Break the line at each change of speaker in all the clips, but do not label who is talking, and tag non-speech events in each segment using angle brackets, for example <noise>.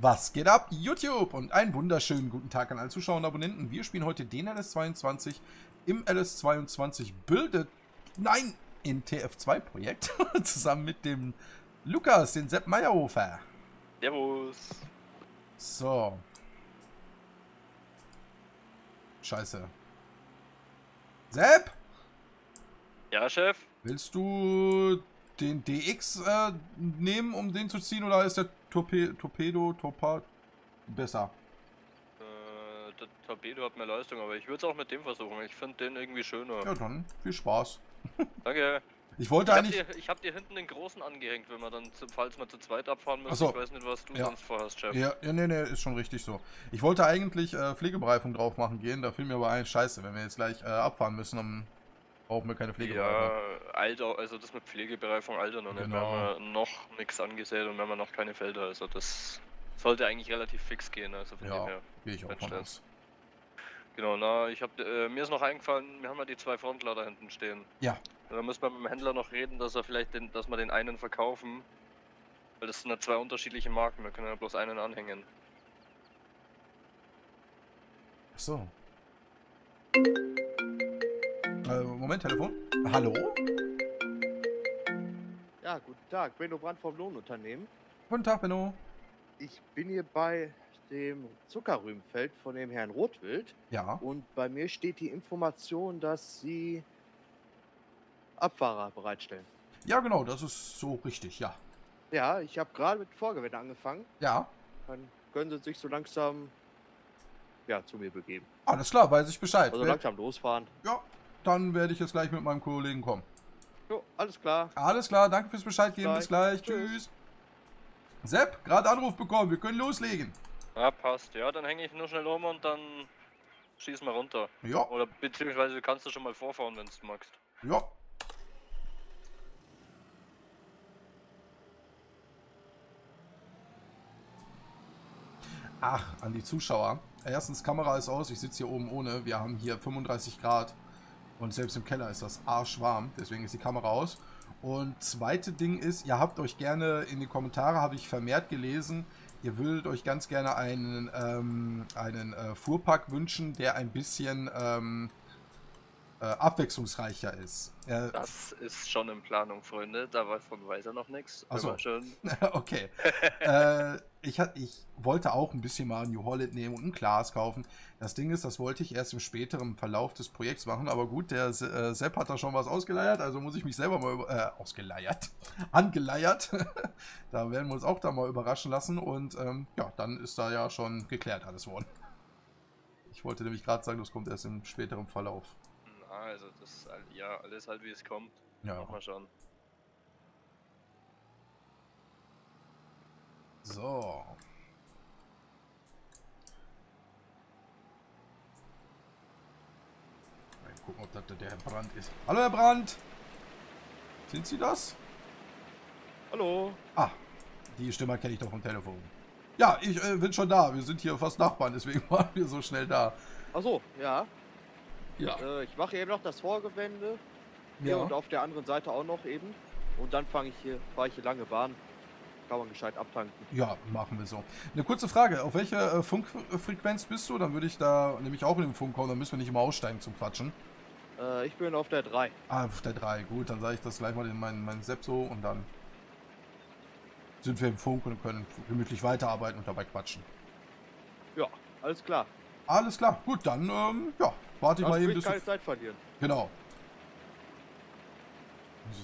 Was geht ab, YouTube? Und einen wunderschönen guten Tag an alle Zuschauer und Abonnenten. Wir spielen heute den LS22 im LS22 Bildet, nein, in TF2-Projekt, <laughs> zusammen mit dem Lukas, den Sepp Meyerhofer.
Servus.
So. Scheiße. Sepp,
Ja, Chef?
willst du den DX äh, nehmen, um den zu ziehen, oder ist der Torpe Torpedo, Torpad besser?
Äh, der Torpedo hat mehr Leistung, aber ich würde es auch mit dem versuchen. Ich finde den irgendwie schöner.
Ja, dann viel Spaß. <laughs>
Danke.
Ich wollte
Ich hab,
eigentlich...
dir, ich hab dir hinten den großen angehängt, wenn wir dann, zu, falls wir zu zweit abfahren müssen.
So.
Ich weiß nicht, was du
Ja.
sonst vorhast, Chef.
Ja, ja, nee, nee, ist schon richtig so. Ich wollte eigentlich äh, Pflegebereifung drauf machen gehen, da fiel mir aber ein, scheiße, wenn wir jetzt gleich äh, abfahren müssen, dann brauchen wir keine Pflegebereifung.
Ja, Alter, also das mit Pflegebereifung Alter noch nicht.
Genau.
Wir haben noch nichts angesät und wir haben noch keine Felder. Also das sollte eigentlich relativ fix gehen. Also von dem
Ja,
her.
gehe ich auch von aus.
Genau, na, ich hab, äh, mir ist noch eingefallen, wir haben ja die zwei Frontlader hinten stehen.
Ja,
Da müssen wir mit dem Händler noch reden, dass er vielleicht den, dass wir den einen verkaufen. Weil das sind ja zwei unterschiedliche Marken, wir können ja bloß einen anhängen.
ach so. Äh, Moment, Telefon. Hallo?
Ja, guten Tag. Benno Brandt vom Lohnunternehmen.
Guten Tag, Benno.
Ich bin hier bei dem Zuckerrübenfeld von dem Herrn Rotwild
Ja,
und bei mir steht die Information, dass Sie Abfahrer bereitstellen.
ja genau, das ist so richtig, ja.
Ja, ich habe gerade mit Vorgewende angefangen.
Ja,
Dann können Sie sich so langsam ja, zu mir begeben.
alles klar, weiß ich Bescheid.
Also
Wer-
langsam losfahren.
ja, dann werde ich jetzt gleich mit meinem Kollegen kommen.
Jo, alles klar.
Alles klar, danke fürs Bescheid geben, bis gleich,
Tschüss.
tschüss. Sepp, gerade Anruf bekommen, wir können loslegen.
Ja, passt. Ja, dann hänge ich nur schnell um und dann schießen wir runter.
Ja,
Oder beziehungsweise kannst du schon mal vorfahren, wenn du magst.
ja. Ach, an die Zuschauer. Erstens, Kamera ist aus, ich sitze hier oben ohne. Wir haben hier 35 Grad und selbst im Keller ist das arschwarm, deswegen ist die Kamera aus. Und zweite Ding ist, ihr habt euch gerne in die Kommentare, habe ich vermehrt gelesen, ihr würdet euch ganz gerne einen, ähm, einen äh, Fuhrpark wünschen, der ein bisschen ähm, äh, abwechslungsreicher ist. Äh,
Das ist schon in Planung, Freunde. Davon weiß er noch nichts.
Ach so.
Immer Schön. <laughs>
okay. äh, ich, ich wollte auch ein bisschen mal New Holland nehmen und ein Glas kaufen. Das Ding ist, das wollte ich erst im späteren Verlauf des Projekts machen, aber gut, der äh, Sepp hat da schon was ausgeleiert, also muss ich mich selber mal über, äh, ausgeleiert, <laughs> angeleiert. <laughs> da werden wir uns auch da mal überraschen lassen und ähm, ja, dann ist da ja schon geklärt alles worden. Ich wollte nämlich gerade sagen, das kommt erst im späteren Verlauf.
Na, also das ist halt, ja alles halt wie es kommt.
Ja.
Mal schauen.
So. Mal gucken, ob das der Herr Brandt ist. Hallo Herr Brandt! Sind Sie das?
Hallo.
Ah, die Stimme kenne ich doch vom Telefon. Ja, ich äh, bin schon da. Wir sind hier fast Nachbarn, deswegen <laughs> waren wir so schnell da.
Achso, ja.
Ja.
Äh, ich mache eben noch das Vorgewende. Hier und auf der anderen Seite auch noch eben. Und dann fange ich hier, fahre ich hier lange Bahn. Kann man gescheit abtanken.
Ja, machen wir so. Eine kurze Frage. Auf welcher äh, Funkfrequenz bist du? Dann würde ich da nämlich auch in den Funk kommen. Dann müssen wir nicht immer aussteigen zum Quatschen.
Äh, ich bin auf der 3.
Ah, auf der 3. Gut, dann sage ich das gleich mal in meinen, meinen Sepp so und dann sind wir im Funk und können gemütlich weiterarbeiten und dabei quatschen.
Ja, alles klar.
Alles klar, gut, dann, ähm, ja, warte ich mal eben
ich keine. Zeit verlieren.
Genau.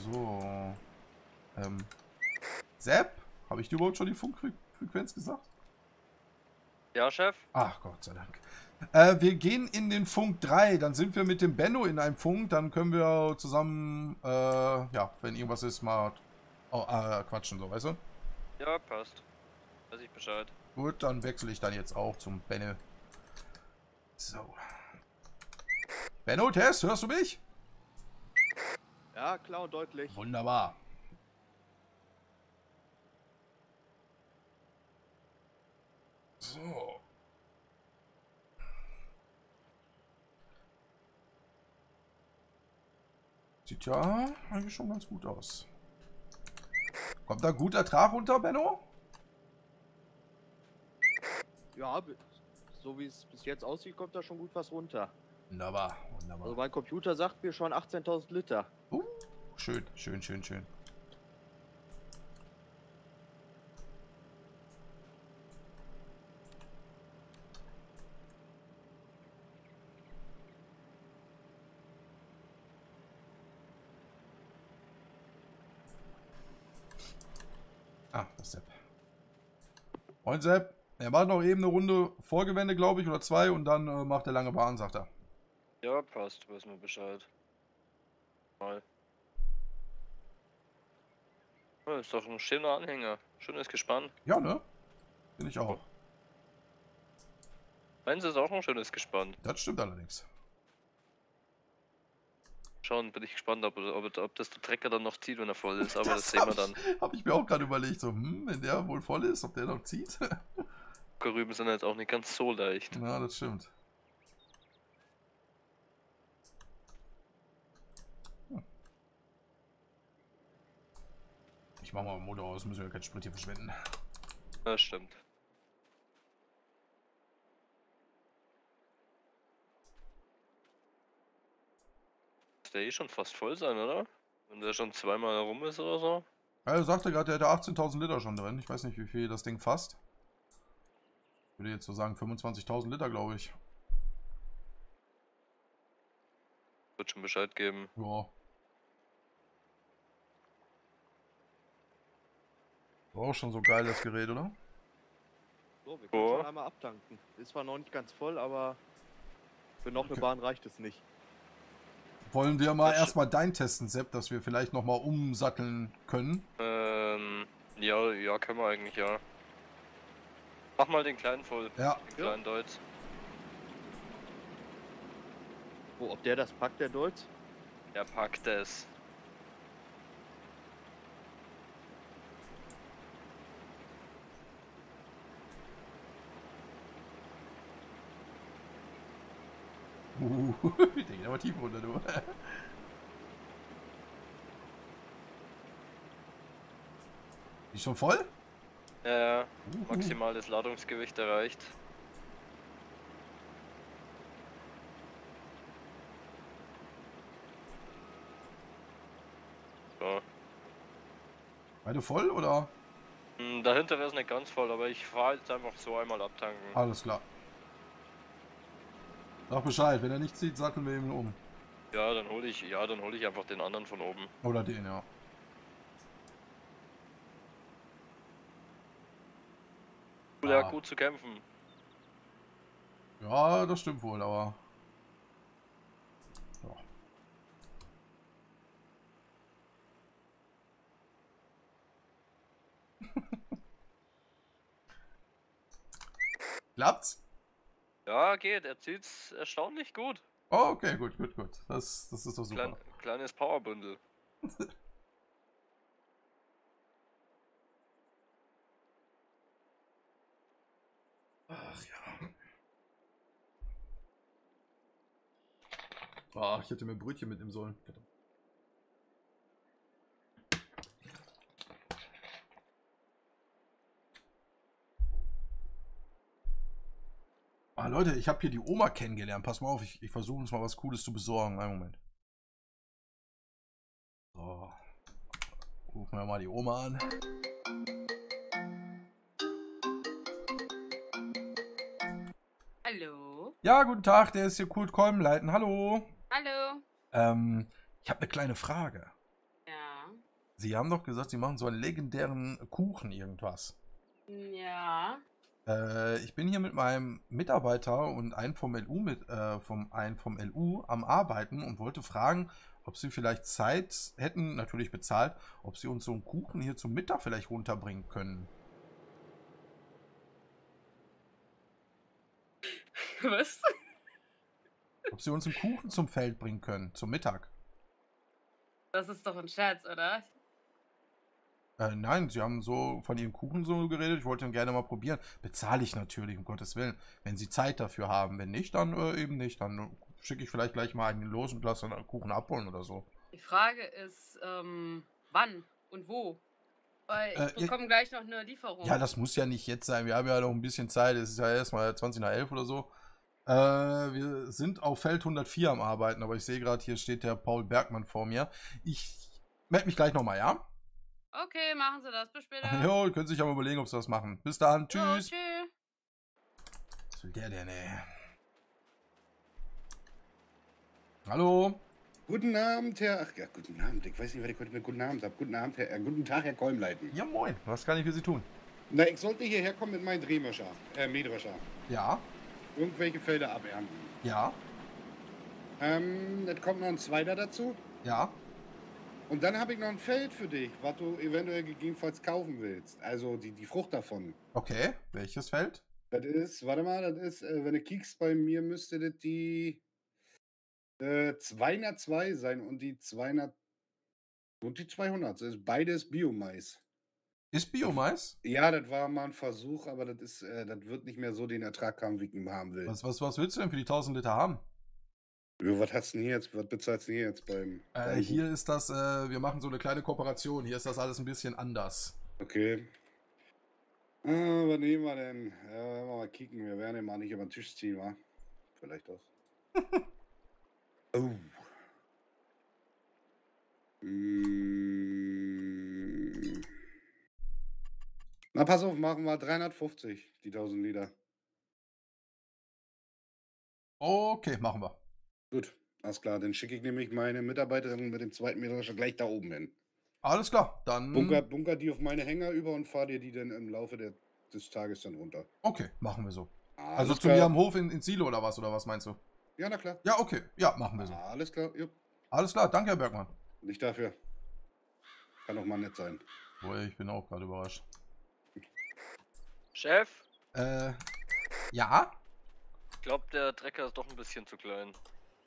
So. Ähm. Sepp? Habe ich dir überhaupt schon die Funkfrequenz gesagt?
Ja, Chef?
Ach Gott sei Dank. Äh, wir gehen in den Funk 3, dann sind wir mit dem Benno in einem Funk, dann können wir zusammen, äh, ja, wenn irgendwas ist, mal oh, äh, quatschen, so, weißt du?
Ja, passt. Weiß ich Bescheid.
Gut, dann wechsle ich dann jetzt auch zum Benno. So. Benno, Test, hörst du mich?
Ja, klar und deutlich.
Wunderbar. So. Sieht ja eigentlich schon ganz gut aus. Kommt da gut Ertrag runter, Benno?
Ja, so wie es bis jetzt aussieht, kommt da schon gut was runter.
Wunderbar, wunderbar.
Also mein Computer sagt mir schon 18.000 Liter.
Uh, schön, schön, schön, schön. Ah, das ist Sepp. Moin Sepp. Er macht noch eben eine Runde Vorgewende, glaube ich, oder zwei und dann äh, macht er lange Bahn, sagt er.
Ja, passt, weiß mir Bescheid. Mal. Ja, ist doch ein schöner Anhänger. Schönes Gespann.
Ja, ne? Bin ich auch.
Meins ist auch ein schönes Gespann.
Das stimmt allerdings.
Schauen, bin ich gespannt, ob, ob, ob das der Trecker dann noch zieht, wenn er voll ist. Aber das, das sehen wir dann.
Habe ich mir auch gerade überlegt, so, hm, wenn der wohl voll ist, ob der noch zieht.
Rüben sind jetzt auch nicht ganz so leicht.
Ja, das stimmt. Hm. Ich mach mal Motor aus, müssen wir keinen Sprit hier verschwenden.
Das stimmt. Der eh schon fast voll sein, oder? Wenn der schon zweimal herum ist oder so.
Ja, er sagte gerade, der hätte 18.000 Liter schon drin. Ich weiß nicht, wie viel das Ding fasst. Ich würde jetzt so sagen 25.000 Liter, glaube ich.
Wird schon Bescheid geben.
Ja. War auch schon so geil, das Gerät, oder?
So, wir können oh. schon einmal abtanken. Ist zwar noch nicht ganz voll, aber für noch okay. eine Bahn reicht es nicht.
Wollen wir mal erstmal dein testen, Sepp, dass wir vielleicht nochmal umsatteln können?
Ähm, ja, ja, können wir eigentlich, ja. Mach mal den kleinen voll.
Ja.
Den kleinen ja. Deutz.
Wo, ob der das packt, der Deutz?
Er packt es.
Uh, der geht aber tief runter, du. <laughs> Ist schon voll?
Ja, uh. maximales Ladungsgewicht erreicht. So.
Beide voll oder?
Hm, dahinter wäre es nicht ganz voll, aber ich fahre jetzt einfach so einmal abtanken.
Alles klar. Sag Bescheid, wenn er nicht zieht, satteln wir ihn um.
Ja, dann hole ich, ja, dann hole ich einfach den anderen von oben.
Oder den, ja.
Ja, ah. gut zu kämpfen.
Ja, das stimmt wohl, aber. Ja. <laughs> Klappt's?
Ja, geht. Er zieht's erstaunlich gut.
Oh, okay, gut, gut, gut. Das, das ist doch super.
Klein, kleines Powerbündel. <laughs>
Ach ja. Ach, ich hätte mir Brötchen mitnehmen sollen. Leute, ich habe hier die Oma kennengelernt. Pass mal auf, ich, ich versuche uns mal was Cooles zu besorgen. Einen Moment. So. Rufen wir mal die Oma an.
Hallo.
Ja, guten Tag, der ist hier Kult Kolben leiten. Hallo.
Hallo.
Ähm, ich habe eine kleine Frage.
Ja.
Sie haben doch gesagt, Sie machen so einen legendären Kuchen irgendwas.
Ja.
Äh, ich bin hier mit meinem Mitarbeiter und einem vom LU mit, äh, vom, einen vom LU am Arbeiten und wollte fragen, ob Sie vielleicht Zeit hätten, natürlich bezahlt, ob Sie uns so einen Kuchen hier zum Mittag vielleicht runterbringen können. <laughs>
Was?
Ob Sie uns einen Kuchen zum Feld bringen können, zum Mittag.
Das ist doch ein Scherz, oder?
Äh, nein, sie haben so von ihrem Kuchen so geredet. Ich wollte ihn gerne mal probieren. Bezahle ich natürlich, um Gottes Willen. Wenn sie Zeit dafür haben. Wenn nicht, dann äh, eben nicht. Dann schicke ich vielleicht gleich mal einen los und lasse einen Kuchen abholen oder so.
Die Frage ist, ähm, wann und wo? Weil ich
Äh,
bekomme gleich noch eine Lieferung.
Ja, das muss ja nicht jetzt sein. Wir haben ja noch ein bisschen Zeit. Es ist ja erstmal 20 nach 11 oder so. Äh, wir sind auf Feld 104 am Arbeiten, aber ich sehe gerade, hier steht der Paul Bergmann vor mir. Ich melde mich gleich nochmal, ja?
Okay, machen Sie das. Bis später. <laughs>
Jo, können sich aber überlegen, ob sie das machen. Bis dann.
Jo,
Tschüss.
tschüss.
Was will der denn, ey? Hallo?
Guten Abend, Herr. Ach ja, guten Abend. Ich weiß nicht, was ich heute mit guten Abend habe. Guten Abend, Herr. Äh, guten Tag, Herr Kolmleiten.
Ja, moin. Was kann ich für Sie tun?
Na, ich sollte hierher kommen mit meinem Drehmischer. Äh, Mähdrescher.
Ja,
Irgendwelche Felder abernten.
ja,
Ähm, es kommt noch ein zweiter dazu.
ja.
Und dann habe ich noch ein Feld für dich, was du eventuell gegebenenfalls kaufen willst. Also die, die Frucht davon.
Okay, welches Feld?
Das ist, warte mal, das ist, äh, wenn du kiekst bei mir, müsste das die äh, 202 sein und die 200 und die 200. Das ist beides Biomais.
Ist Biomais?
Ja, das war mal ein Versuch, aber das ist, äh, das wird nicht mehr so den Ertrag haben, wie ich ihn haben will.
Was, was, was willst du denn für die 1000 Liter haben?
Was hast du denn hier jetzt? Was bezahlst du denn hier jetzt beim.
Äh, hier ist das, äh, wir machen so eine kleine Kooperation. Hier ist das alles ein bisschen anders.
Okay. Ah, was nehmen wir denn? Ja, werden wir mal kicken. Wir werden den mal nicht über den Tisch ziehen, wa? Vielleicht doch. <laughs> oh. Mm. Na, pass auf, machen wir 350, die 1000 Liter.
Okay, machen wir.
Gut, alles klar. Dann schicke ich nämlich meine Mitarbeiterin mit dem zweiten Mähdrescher gleich da oben hin.
Alles klar, dann.
Bunker, bunker die auf meine Hänger über und fahr dir die dann im Laufe der, des Tages dann runter.
Okay, machen wir so.
Alles
also zu
klar.
mir am Hof in, ins Silo oder was, oder was meinst du?
Ja, na klar.
Ja, okay. Ja, machen wir so.
Alles klar. Jupp.
Alles klar, danke, Herr Bergmann.
Nicht dafür. Kann doch mal nett sein.
Boah, ich bin auch gerade überrascht.
Chef,
Äh, ja?
ich glaube, der Trecker ist doch ein bisschen zu klein.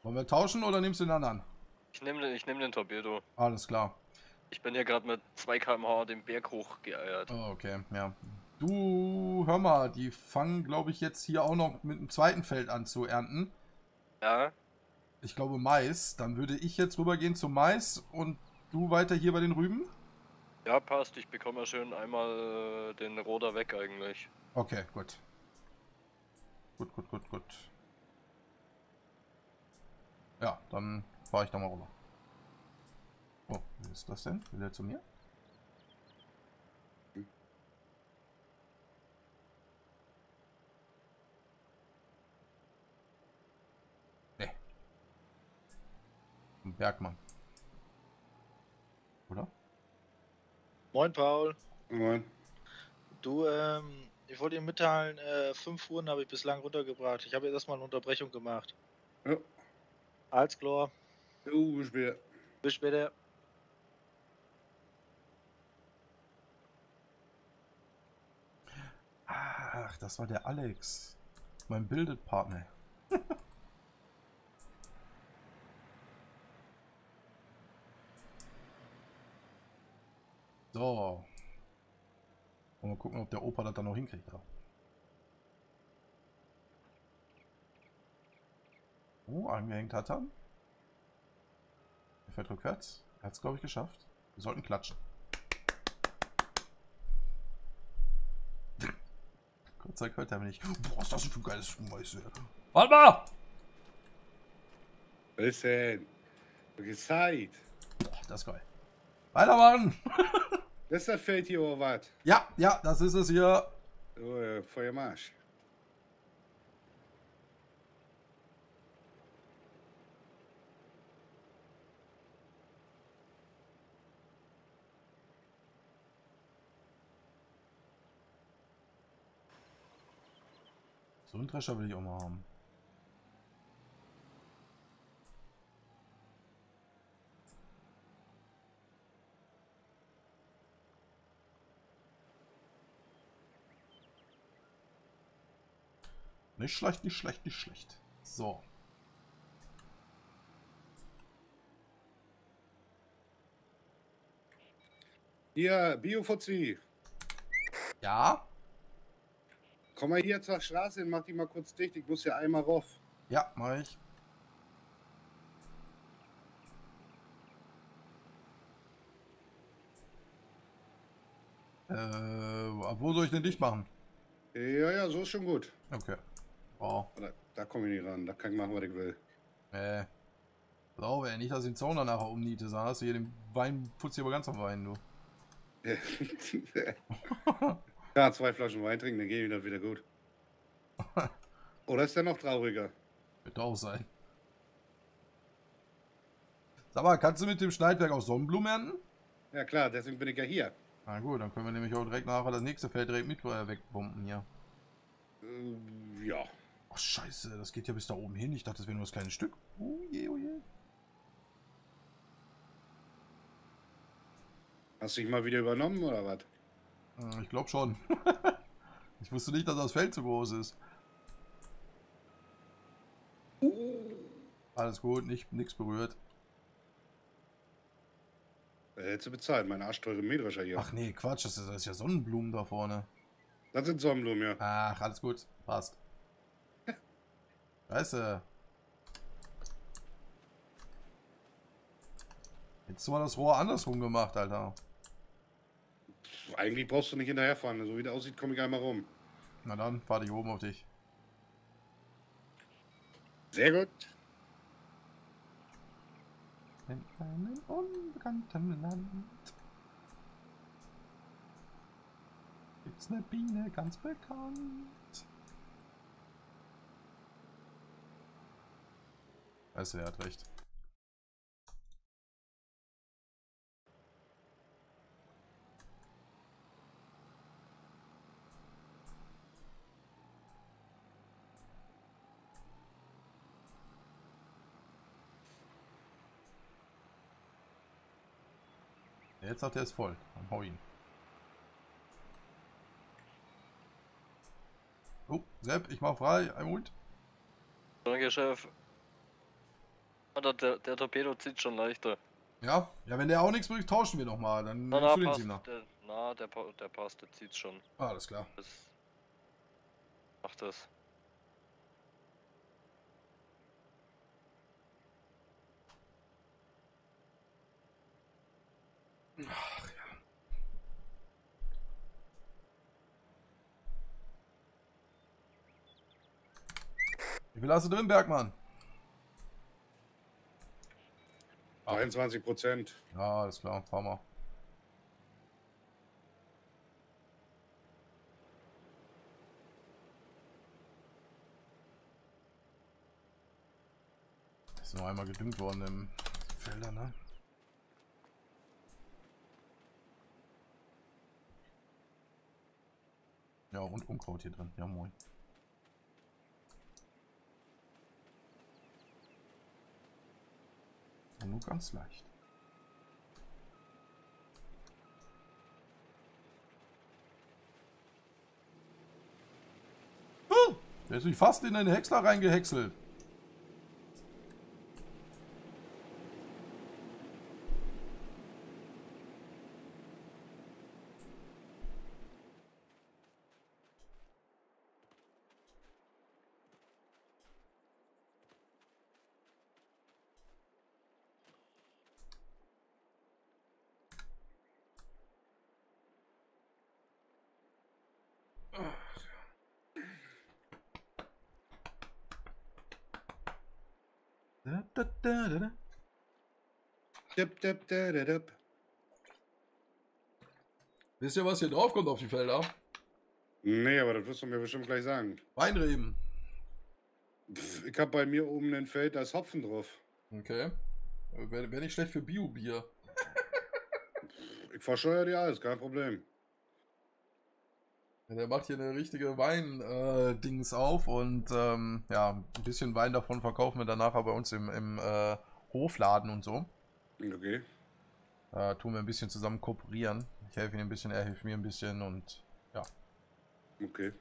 Wollen wir tauschen oder nimmst du den anderen?
Ich nehme den, ich nehm den Torpedo.
Alles klar.
Ich bin hier gerade mit 2 km/h den Berg hochgeeiert.
Oh, okay, ja. Du, hör mal, die fangen, glaube ich, jetzt hier auch noch mit einem zweiten Feld an zu ernten.
Ja,
Ich glaube Mais. Dann würde ich jetzt rübergehen zum Mais und du weiter hier bei den Rüben?
ja, passt. Ich bekomme ja schön einmal äh, den Roder weg eigentlich.
Okay, gut. Gut, gut, gut, gut. Ja, dann fahre ich da mal rüber. Oh, wie ist das denn? Will er zu mir? Nee. Ein Bergmann. Oder?
Moin Paul.
Moin.
Du, ähm, ich wollte dir mitteilen, äh, fünf Uhren habe ich bislang runtergebracht. Ich habe jetzt erstmal eine Unterbrechung gemacht.
Ja.
Als klar.
Oh, bis später.
Bis später.
Ach, das war der Alex. Mein Bildetpartner. <laughs> so. Und mal gucken, ob der Opa das dann noch hinkriegt. Da. Oh, angehängt hat er. Er fährt rückwärts. Er hat es, glaube ich, geschafft. Wir sollten klatschen. Gott sei Dank hört er mich nicht. Boah, ist das für ein geiles Schmeiße. Warte mal!
Was ist denn? Zeit.
Boah, das ist geil. Weitermachen! <laughs>
Das ist das Feld hier oder was?
Ja, ja, das ist es hier.
Oh, äh, Feuermarsch.
So einen Drescher will ich auch mal haben. Nicht schlecht, nicht schlecht, nicht schlecht. So.
Hier, Biofuzzi.
Ja?
Komm mal hier zur Straße hin, mach die mal kurz dicht. Ich muss ja einmal rauf.
Ja, mach ich. Äh, wo soll ich denn dicht machen?
Ja, ja, so ist schon gut.
Okay. Oh.
Da, da komme ich nicht ran. Da kann ich machen, was ich will.
Äh. Glaube, ey, nicht, dass ich den Zaun dann nachher umniete. Dann hast du hier den Wein, putzt hier aber ganz am Wein, du. <laughs> <laughs>
ja, zwei Flaschen Wein trinken, dann geht mir das wieder gut. <laughs> Oder ist der noch trauriger?
Wird auch sein. Sag mal, kannst du mit dem Schneidwerk auch Sonnenblumen ernten?
Ja klar, deswegen bin ich ja hier.
Na gut, dann können wir nämlich auch direkt nachher das nächste Feld direkt mit äh, wegbomben hier.
Äh, ja.
Ach scheiße, das geht ja bis da oben hin. Ich dachte, das wäre nur das kleine Stück. Oh je, oh je.
Hast du dich mal wieder übernommen oder was?
Äh, ich glaube schon. <laughs> ich wusste nicht, dass das Feld so groß ist. Alles gut, nicht, nichts berührt.
Äh, hättest du bezahlt, mein arschteure Mähdrescher hier.
Ach nee, Quatsch, das ist, das ist ja Sonnenblumen da vorne.
Das sind Sonnenblumen, ja.
Ach, alles gut, passt. Scheiße. Jetzt mal das Rohr andersrum gemacht, Alter.
Eigentlich brauchst du nicht hinterherfahren. So wie der aussieht, komme ich einmal rum.
Na dann, warte ich oben auf dich.
Sehr gut.
In einem unbekannten Land gibt's eine Biene ganz bekannt. Also, er hat recht. Jetzt sagt er ist voll. Dann hau ihn. Oh, Sepp, ich mach frei. Ein Moment.
Danke, Chef. Ah, Der, der, der Torpedo zieht schon leichter.
Ja, ja, wenn der auch nichts bringt, tauschen wir nochmal. Dann
Na, na, passt.
sie nach.
Der, na, der, der passt, der zieht schon.
Ah, alles klar.
Das macht das.
Ach ja. Wie viel hast du drin, Bergmann? Ah.
23 Prozent.
Ja, alles klar, fahr mal. Ist nur einmal gedüngt worden im Felder, ne? Ja, und Unkraut hier drin. Ja, moin. Nur ganz leicht. Ah, Der ist fast in den Häcksler reingehäckselt. Da, da, da, da, da.
Dip, dip, da, da, dip.
Wisst ihr, was hier drauf kommt auf die Felder?
Nee, aber das wirst du mir bestimmt gleich sagen.
Weinreben.
Pff, ich habe bei mir oben ein Feld, da ist Hopfen drauf.
Okay. Wäre wär nicht schlecht für Bio-Bier.
Ich verscheuere dir alles, kein Problem.
Der macht hier eine richtige Wein-Dings auf und ähm, ja, ein bisschen Wein davon verkaufen wir dann nachher bei uns im, im äh, Hofladen und so.
Okay.
Da tun wir ein bisschen zusammen kooperieren. Ich helfe ihm ein bisschen, er hilft mir ein bisschen und ja.
Okay.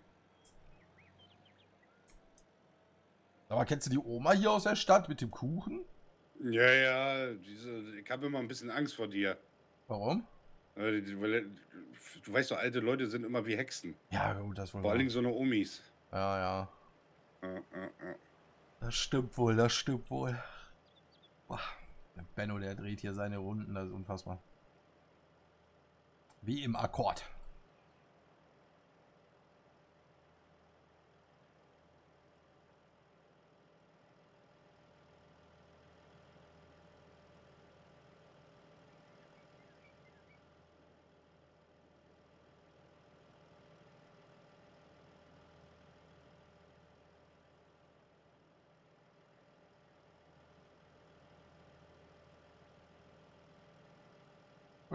Aber kennst du die Oma hier aus der Stadt mit dem Kuchen?
Ja, ja, diese, ich habe immer ein bisschen Angst vor dir.
Warum?
Äh, weil, Du weißt doch, alte Leute sind immer wie Hexen.
Ja, gut, das wohl.
Vor allen. Dingen so eine Omis.
Ja, ja.
Ja, ja, ja.
Das stimmt wohl, das stimmt wohl. Boah, der Benno, der dreht hier seine Runden, das ist unfassbar. Wie im Akkord.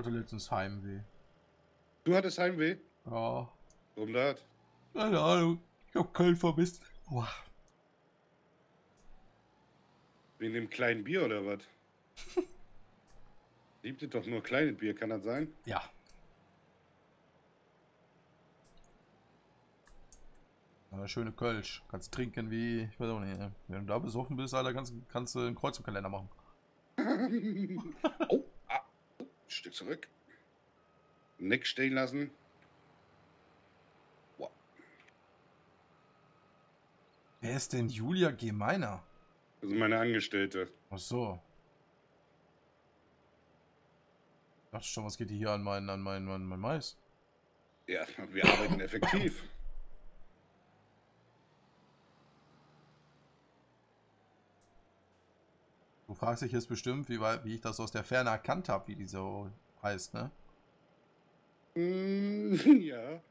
Hatte letztens Heimweh.
Du hattest Heimweh?
Ja.
Warum das?
Keine Ahnung. Ich hab Köln vermisst. Boah.
Wegen dem kleinen Bier oder was? <laughs> Liebt ihr doch nur kleines Bier, kann das sein?
Ja. Ja, schöne Kölsch. Kannst trinken wie, ich weiß auch nicht. ne? Wenn du da besoffen bist, Alter, kannst, kannst du ein Kreuz im Kalender machen. <laughs> <laughs>
oh, ein Stück zurück. Nick stehen lassen.
Wer ist denn Julia Gemeiner?
Das ist meine Angestellte.
Ach so. Dachte schon, was geht hier an mein, an mein, mein, mein Mais?
Ja, wir arbeiten effektiv. <laughs>
Du fragst dich jetzt bestimmt, wie, wie ich das aus der Ferne erkannt habe, wie die so heißt, ne?
Mm, <laughs> ja.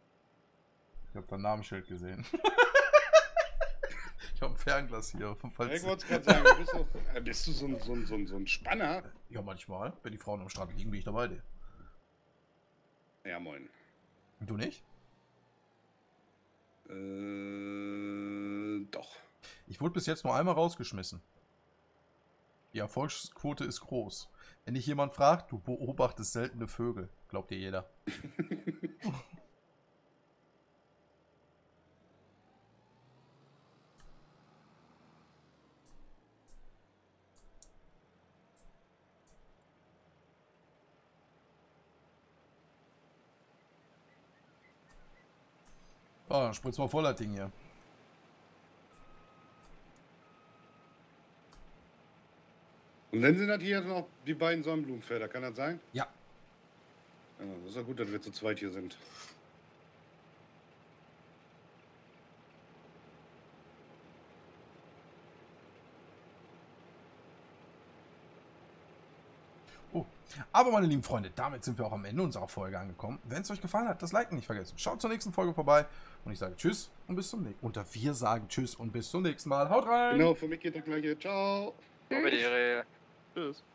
Ich habe dein Namensschild gesehen. <laughs> ich habe ein Fernglas hier. Falls
Ich wollte <laughs> gerade sagen, du bist, doch, äh, bist du so ein, so, ein, so, ein, so ein Spanner?
ja, manchmal. Wenn die Frauen am Strand liegen, bin ich dabei dir.
Ja, moin.
Und du nicht?
Äh, doch.
Ich wurde bis jetzt nur einmal rausgeschmissen. Die Erfolgsquote ist groß. Wenn dich jemand fragt, du beobachtest seltene Vögel. Glaubt dir jeder. <laughs> Ah, dann spritz mal voller Ding hier.
Und dann sind das hier noch die beiden Sonnenblumenfelder, kann das sein?
Ja.
Ja, das ist ja gut, dass wir zu zweit hier sind.
Aber meine lieben Freunde, damit sind wir auch am Ende unserer Folge angekommen. Wenn es euch gefallen hat, das Liken nicht vergessen. Schaut zur nächsten Folge vorbei. Und ich sage Tschüss und bis zum nächsten Mal. Oder wir sagen Tschüss und bis zum nächsten Mal. Haut rein!
Genau, für mich geht das gleiche. Ciao.
Aber die Ehre.
Tschüss.